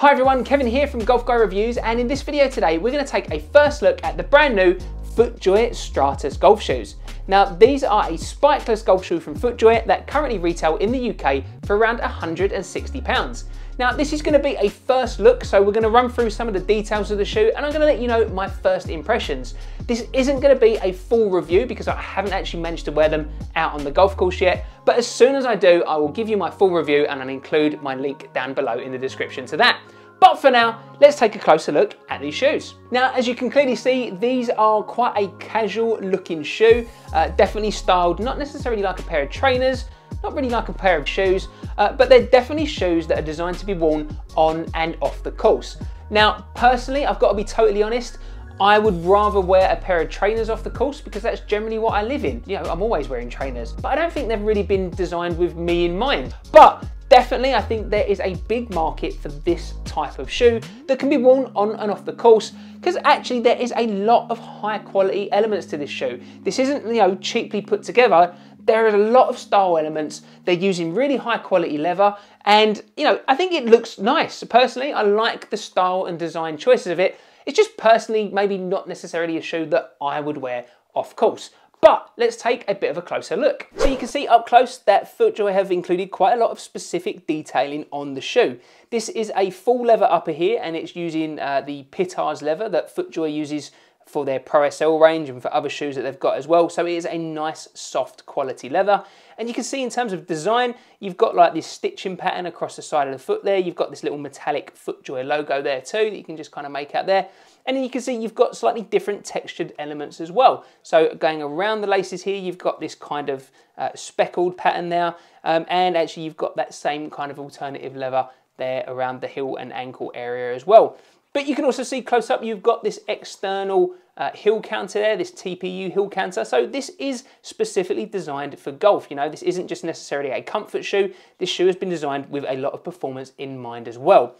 Hi everyone, Kevin here from Golf Guy Reviews and in this video today we're going to take a first look at the brand new FootJoy Stratos golf shoes. Now these are a spikeless golf shoe from FootJoy that currently retail in the UK for around £160. Now this is going to be a first look so we're going to run through some of the details of the shoe and I'm going to let you know my first impressions. This isn't going to be a full review because I haven't actually managed to wear them out on the golf course yet but as soon as I do I will give you my full review and I'll include my link down below in the description to that. But for now, let's take a closer look at these shoes. Now, as you can clearly see, these are quite a casual looking shoe, uh, definitely styled, not necessarily like a pair of trainers, not really like a pair of shoes, uh, but they're definitely shoes that are designed to be worn on and off the course. Now, personally, I've got to be totally honest, I would rather wear a pair of trainers off the course because that's generally what I live in. You know, I'm always wearing trainers, but I don't think they've really been designed with me in mind. But Definitely, I think there is a big market for this type of shoe that can be worn on and off the course because actually there is a lot of high quality elements to this shoe. This isn't, you know, cheaply put together. There are a lot of style elements. They're using really high quality leather and, you know, I think it looks nice. Personally, I like the style and design choices of it. It's just personally maybe not necessarily a shoe that I would wear off course. But let's take a bit of a closer look. So you can see up close that FootJoy have included quite a lot of specific detailing on the shoe. This is a full leather upper here and it's using uh, the Pittards leather that FootJoy uses for their Pro SL range and for other shoes that they've got as well. So it is a nice soft quality leather. And you can see in terms of design, you've got like this stitching pattern across the side of the foot there. You've got this little metallic FootJoy logo there too that you can just kind of make out there. And you can see you've got slightly different textured elements as well. So going around the laces here, you've got this kind of uh, speckled pattern there. Um, and actually you've got that same kind of alternative leather there around the heel and ankle area as well. But you can also see close up, you've got this external uh, heel counter there, this TPU heel counter. So this is specifically designed for golf. You know, this isn't just necessarily a comfort shoe. This shoe has been designed with a lot of performance in mind as well.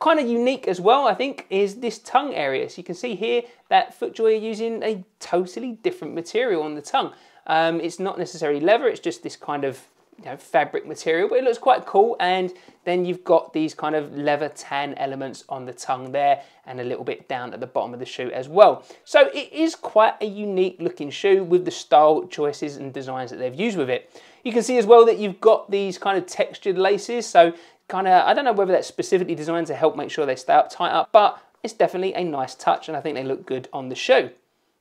Kind of unique as well, I think, is this tongue area. So you can see here that FootJoy are using a totally different material on the tongue. Um, it's not necessarily leather, it's just this kind of you know, fabric material, but it looks quite cool. And then you've got these kind of leather tan elements on the tongue there and a little bit down at the bottom of the shoe as well. So it is quite a unique looking shoe with the style choices and designs that they've used with it. You can see as well that you've got these kind of textured laces. So kind of, I don't know whether that's specifically designed to help make sure they stay up tight up, but it's definitely a nice touch and I think they look good on the shoe.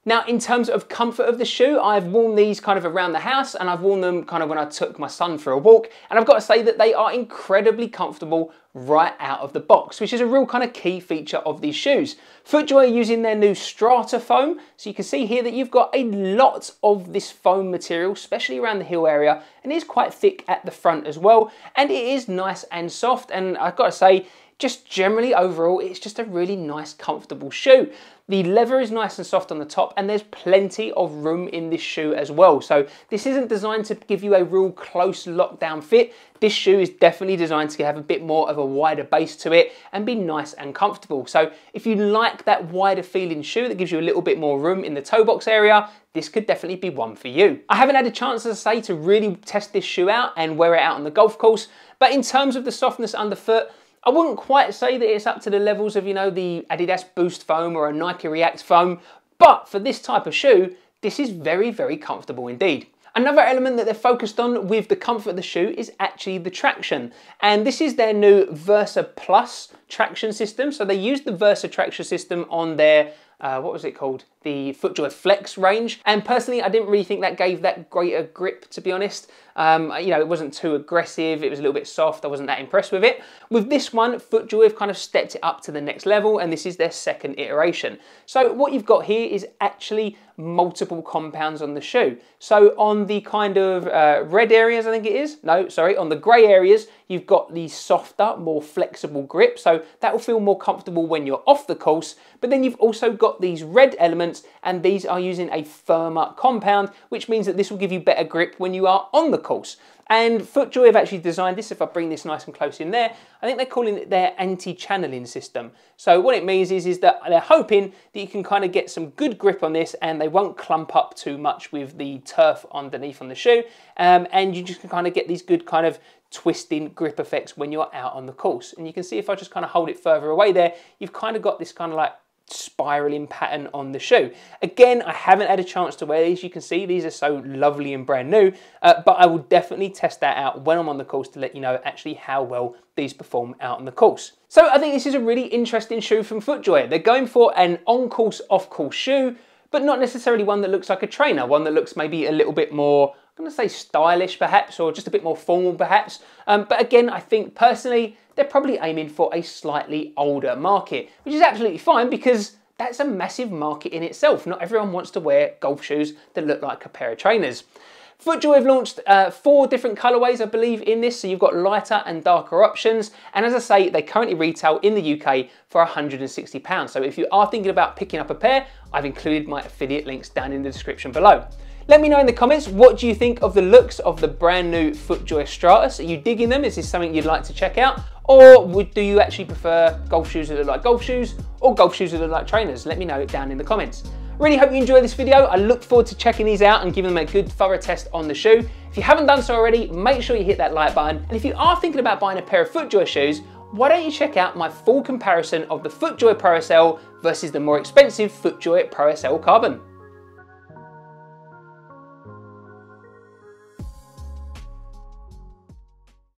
Now, in terms of comfort of the shoe, I've worn these kind of around the house and I've worn them kind of when I took my son for a walk. And I've got to say that they are incredibly comfortable right out of the box, which is a real kind of key feature of these shoes. FootJoy are using their new StratoFoam. So you can see here that you've got a lot of this foam material, especially around the heel area, and it is quite thick at the front as well. And it is nice and soft. And I've got to say, just generally overall, it's just a really nice, comfortable shoe. The leather is nice and soft on the top and there's plenty of room in this shoe as well. So this isn't designed to give you a real close lockdown fit. This shoe is definitely designed to have a bit more of a wider base to it and be nice and comfortable. So if you like that wider feeling shoe that gives you a little bit more room in the toe box area, this could definitely be one for you. I haven't had a chance, as I say, to really test this shoe out and wear it out on the golf course, but in terms of the softness underfoot, I wouldn't quite say that it's up to the levels of, you know, the Adidas Boost foam or a Nike React foam, but for this type of shoe, this is very, very comfortable indeed. Another element that they're focused on with the comfort of the shoe is actually the traction. And this is their new Versa Plus traction system. So they use the Versa traction system on their uh, what was it called? The FootJoy Flex range. And personally, I didn't really think that gave that greater grip, to be honest. Um, you know, it wasn't too aggressive, it was a little bit soft, I wasn't that impressed with it. With this one, FootJoy have kind of stepped it up to the next level, and this is their second iteration. So what you've got here is actually multiple compounds on the shoe. So on the kind of uh, red areas, I think it is, no, sorry, on the grey areas, you've got the softer, more flexible grip. So that will feel more comfortable when you're off the course. But then you've also got these red elements, and these are using a firmer compound, which means that this will give you better grip when you are on the course. And FootJoy have actually designed this, if I bring this nice and close in there, I think they're calling it their anti-channeling system. So what it means is, is that they're hoping that you can kind of get some good grip on this and they won't clump up too much with the turf underneath on the shoe. Um, and you just can kind of get these good kind of twisting grip effects when you're out on the course. And you can see if I just kind of hold it further away there, you've kind of got this kind of like spiraling pattern on the shoe. Again, I haven't had a chance to wear these. You can see these are so lovely and brand new, uh, but I will definitely test that out when I'm on the course to let you know actually how well these perform out on the course. So I think this is a really interesting shoe from FootJoy. They're going for an on-course, off-course shoe, but not necessarily one that looks like a trainer, one that looks maybe a little bit more I'm going to say stylish perhaps, or just a bit more formal perhaps. Um, but again, I think personally, they're probably aiming for a slightly older market, which is absolutely fine because that's a massive market in itself. Not everyone wants to wear golf shoes that look like a pair of trainers. FootJoy have launched uh, four different colorways, I believe, in this. So you've got lighter and darker options. And as I say, they currently retail in the UK for £160. So if you are thinking about picking up a pair, I've included my affiliate links down in the description below. Let me know in the comments, what do you think of the looks of the brand new FootJoy Stratos? Are you digging them? Is this something you'd like to check out? Or would, do you actually prefer golf shoes that look like golf shoes or golf shoes that look like trainers? Let me know down in the comments. Really hope you enjoy this video. I look forward to checking these out and giving them a good thorough test on the shoe. If you haven't done so already, make sure you hit that like button. And if you are thinking about buying a pair of FootJoy shoes, why don't you check out my full comparison of the FootJoy Pro SL versus the more expensive FootJoy Pro SL Carbon.